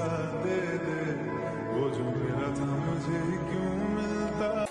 साथ दे दे। वो जो मेरा था मुझे क्यों मिलता?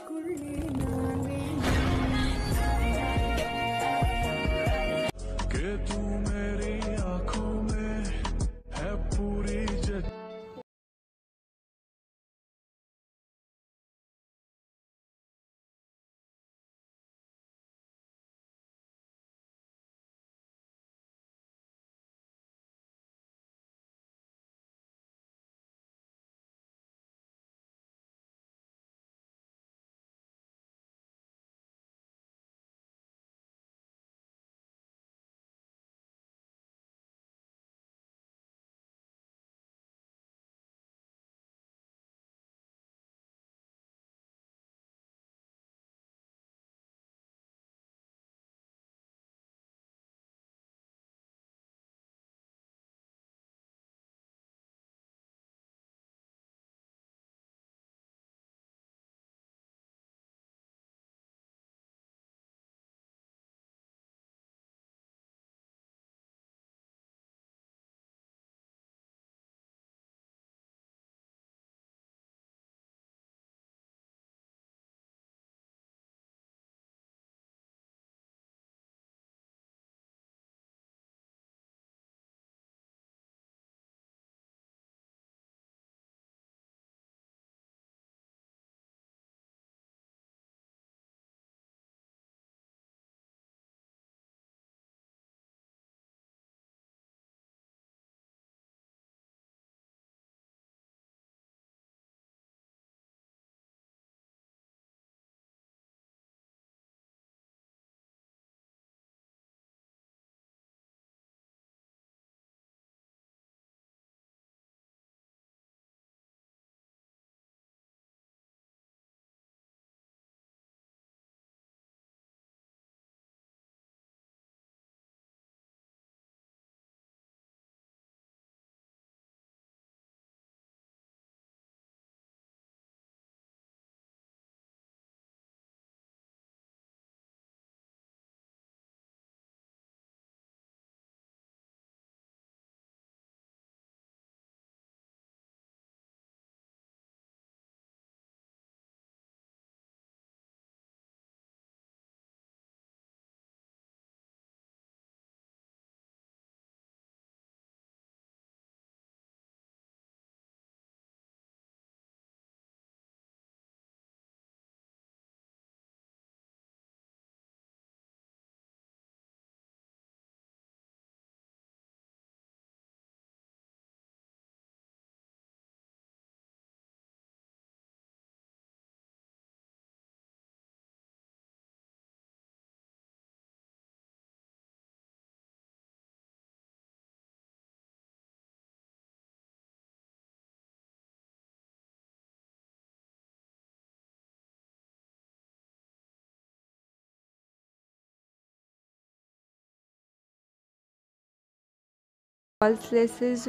फॉल्स लेसेस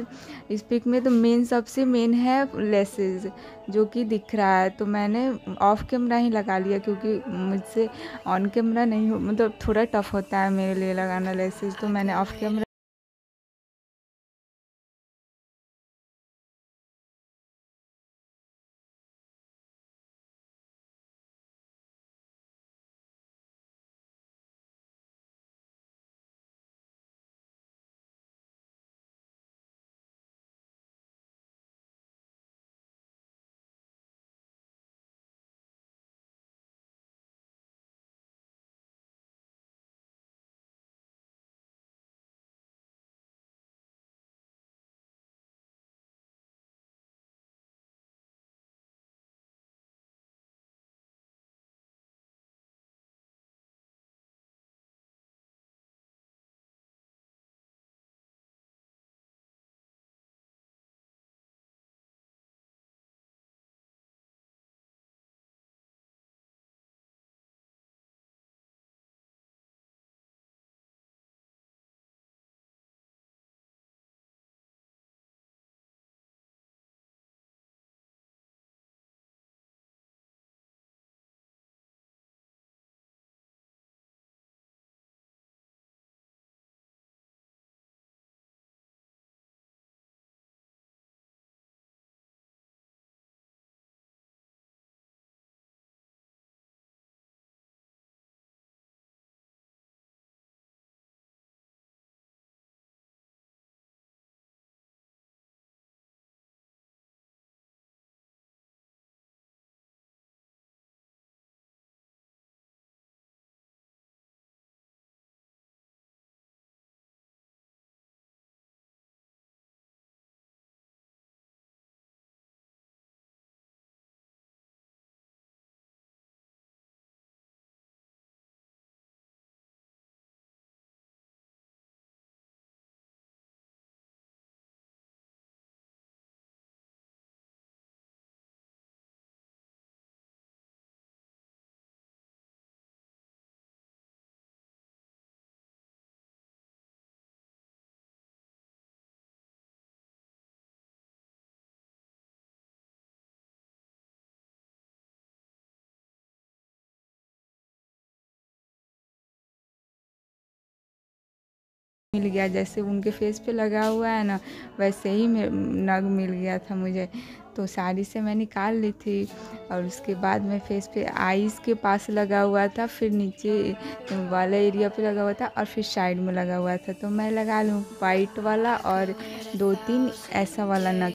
इस पिक में तो मेन सबसे मेन है लेसेस जो कि दिख रहा है। तो मैंने ऑफ़ कैमरा ही लगा लिया क्योंकि मुझसे ऑन कैमरा नहीं मतलब थोड़ा टफ होता है मेरे लिए लगाना लेसेज तो मैंने ऑफ़ कैमरा मिल गया, जैसे उनके फेस पे लगा हुआ है ना, वैसे ही नग मिल गया था मुझे। तो साड़ी से मैं निकाल ली थी और उसके बाद मैं फेस पे आईज़ के पास लगा हुआ था, फिर नीचे वाला एरिया पे लगा हुआ था और फिर साइड में लगा हुआ था। तो मैं लगा लूँ वाइट वाला और दो तीन ऐसा वाला नग।